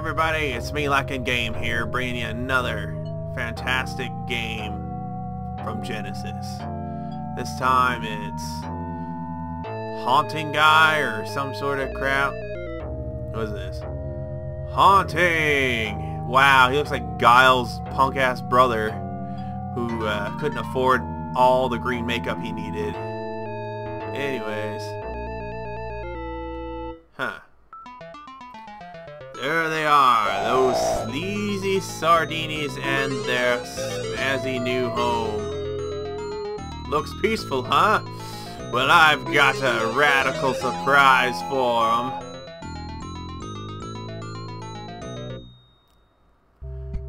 everybody, it's me Lackin Game here, bringing you another fantastic game from Genesis. This time it's Haunting Guy or some sort of crap. What is this? Haunting! Wow, he looks like Guile's punk-ass brother who uh, couldn't afford all the green makeup he needed. Anyways. Huh. There they are, those sleazy sardinis and their snazzy new home. Looks peaceful, huh? Well, I've got a radical surprise for them.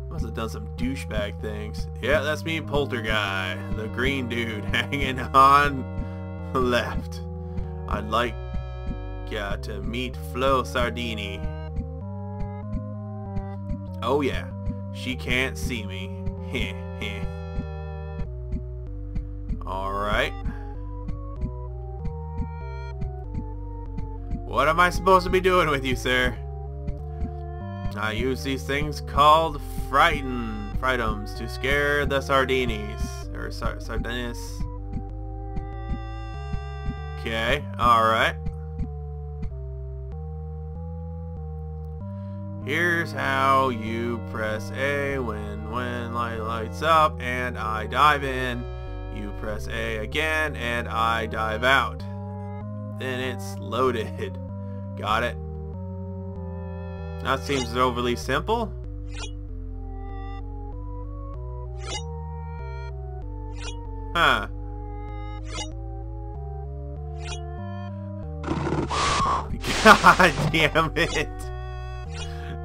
Must have done some douchebag things. Yeah, that's me, Polterguy, the green dude hanging on left. I'd like uh, to meet Flo Sardini. Oh yeah, she can't see me. Alright. What am I supposed to be doing with you, sir? I use these things called frighten frightums to scare the sardinis. Or sar sardinis. Okay, alright. Here's how you press A when when light lights up and I dive in. You press A again and I dive out. Then it's loaded. Got it? That seems overly simple. Huh. God damn it.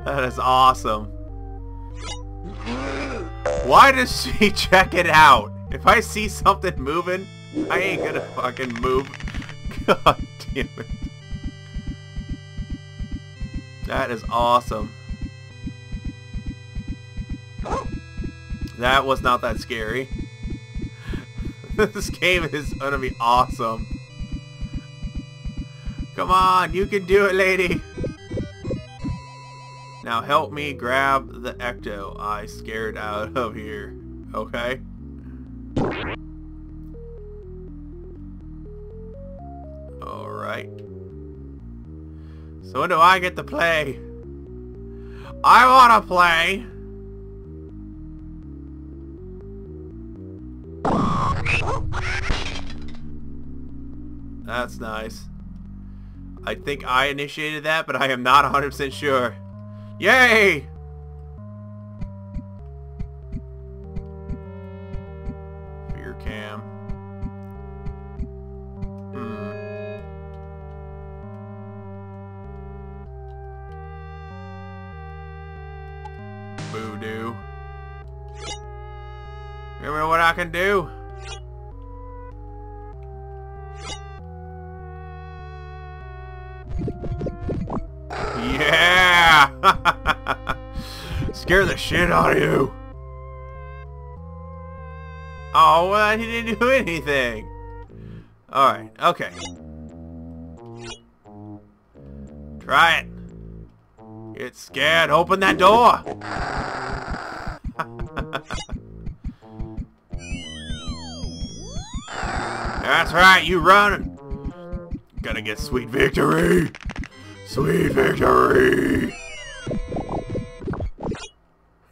That is awesome. Why does she check it out? If I see something moving, I ain't gonna fucking move. God damn it. That is awesome. That was not that scary. this game is gonna be awesome. Come on, you can do it, lady. Now help me grab the ecto I scared out of here. Okay? Alright. So when do I get to play? I wanna play! That's nice. I think I initiated that, but I am not 100% sure. Yay! Fear cam. Hmm. Voodoo. Remember what I can do? Yeah! Scare the shit out of you. Oh, well, he didn't do anything. Alright, okay. Try it. Get scared. Open that door. That's right, you run. Gonna get sweet victory. Sweet victory!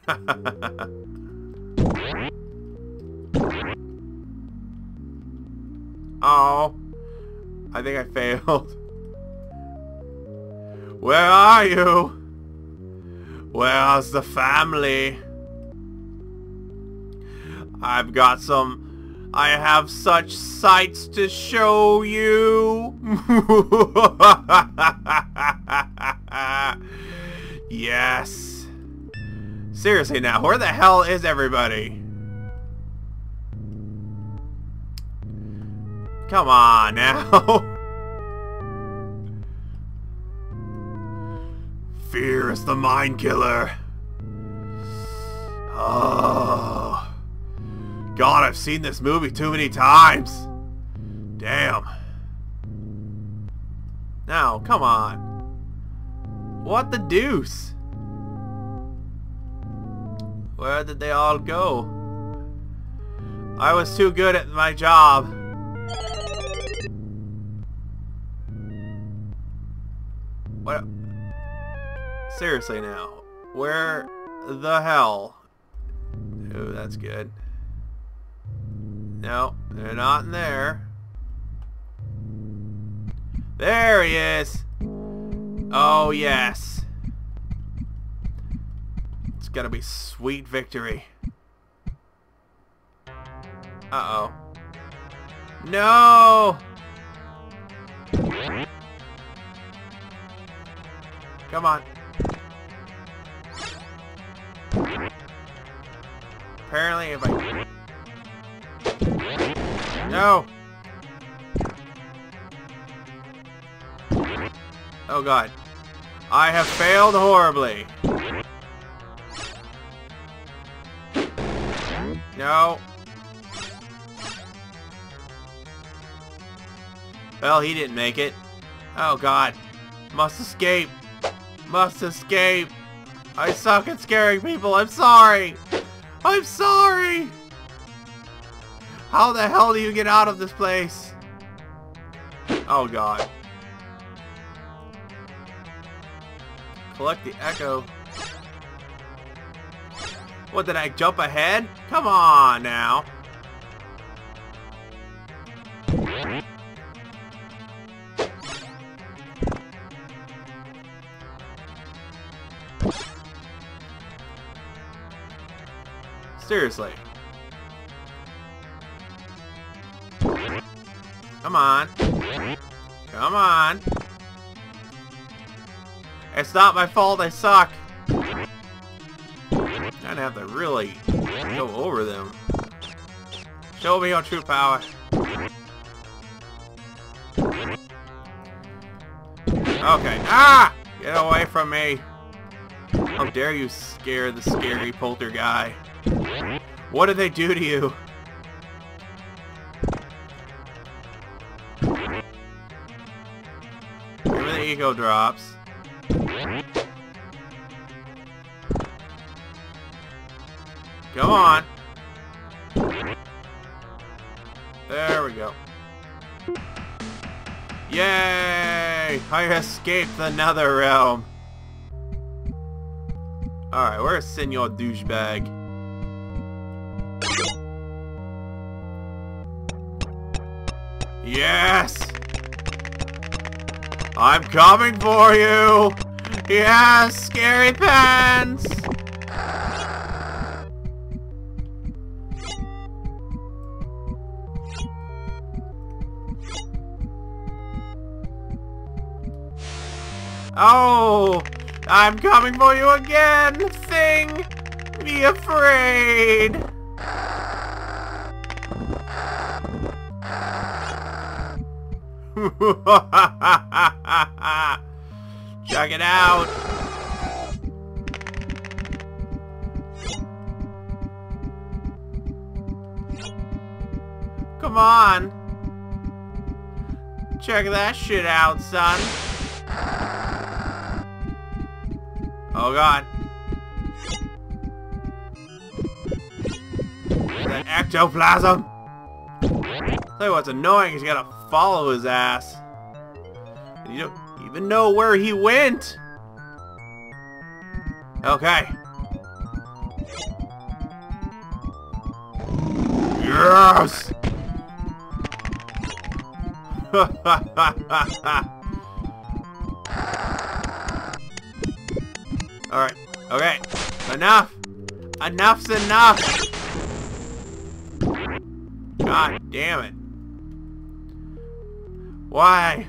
oh, I think I failed. Where are you? Where's the family? I've got some I have such sights to show you. yes. Seriously now, where the hell is everybody? Come on now. Fear is the mind killer. Oh. God, I've seen this movie too many times. Damn. Now, come on. What the deuce? Where did they all go? I was too good at my job. What? Seriously now. Where the hell? Oh, that's good. No, they're not in there. There he is! Oh, yes. Gonna be sweet victory. Uh-oh. No! Come on. Apparently if I... No! Oh god. I have failed horribly. No. Well, he didn't make it. Oh god. Must escape. Must escape. I suck at scaring people. I'm sorry. I'm sorry. How the hell do you get out of this place? Oh god. Collect the ecto. What, did I jump ahead? Come on now. Seriously. Come on. Come on. It's not my fault I suck. I'd have to really go over them. Show me your true power. Okay. Ah! Get away from me. How dare you scare the scary Polterguy. What did they do to you? Me the ego drops. Come on. There we go. Yay! I escaped the nether realm. Alright, where's Senor Douchebag? Yes! I'm coming for you! Yes, scary pants! Oh! I'm coming for you again! Thing! Be afraid! Check it out! Come on! Check that shit out, son! Oh god. That ectoplasm! Tell you what's annoying is you gotta follow his ass. And you don't even know where he went! Okay. Yes! Ha ha ha ha ha! Alright. Okay. Enough! Enough's enough! God damn it. Why?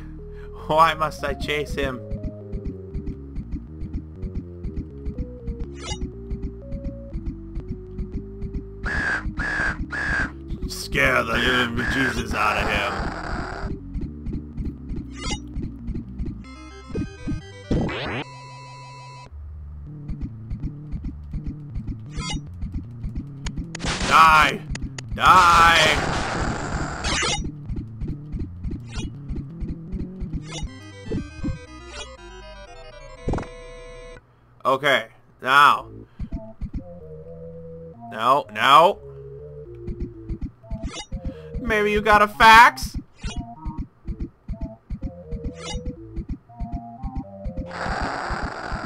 Why must I chase him? Scare the living bejesus out of him. Die! Die! Okay, now. No, no. Maybe you got a fax?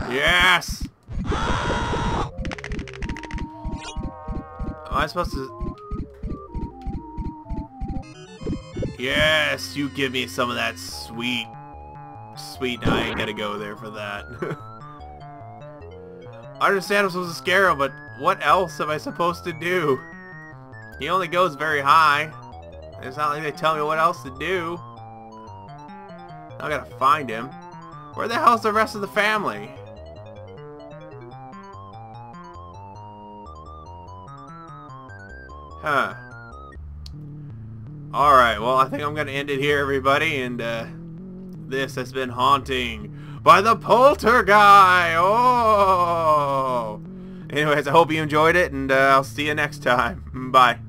Yes! Am I supposed to... Yes, you give me some of that sweet... Sweet, I ain't gonna go there for that. I understand I'm supposed to scare him, but what else am I supposed to do? He only goes very high. It's not like they tell me what else to do. I gotta find him. Where the hell's the rest of the family? Huh. Alright, well, I think I'm going to end it here, everybody, and uh, this has been Haunting by the Poltergeist! Oh! Anyways, I hope you enjoyed it, and uh, I'll see you next time. Bye.